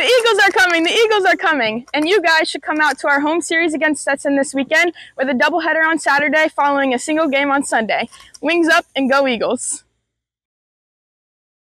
The Eagles are coming. The Eagles are coming. And you guys should come out to our home series against Stetson this weekend with a doubleheader on Saturday following a single game on Sunday. Wings up and go Eagles.